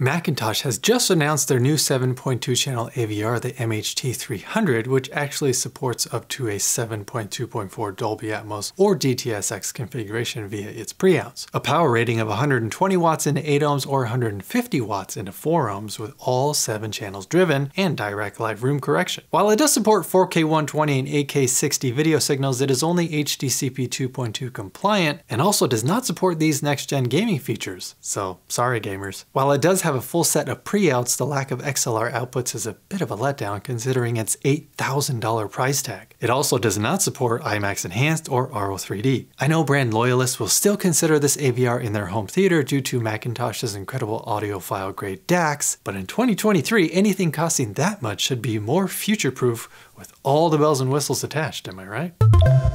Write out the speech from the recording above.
McIntosh has just announced their new 7.2 channel AVR, the MHT300, which actually supports up to a 7.2.4 Dolby Atmos or DTS:X configuration via its preouts. A power rating of 120 watts into 8 ohms or 150 watts into 4 ohms with all 7 channels driven and Dirac Live room correction. While it does support 4K 120 and 8K 60 video signals, it is only HDCP 2.2 compliant and also does not support these next-gen gaming features. So sorry gamers. While it does have have a full set of pre-outs, the lack of XLR outputs is a bit of a letdown considering its $8,000 price tag. It also does not support IMAX Enhanced or Auro-3D. I know brand loyalists will still consider this AVR in their home theater due to McIntosh's incredible audiophile grade DACs, but in 2023, anything costing that much should be more future-proof with all the bells and whistles attached, am I right?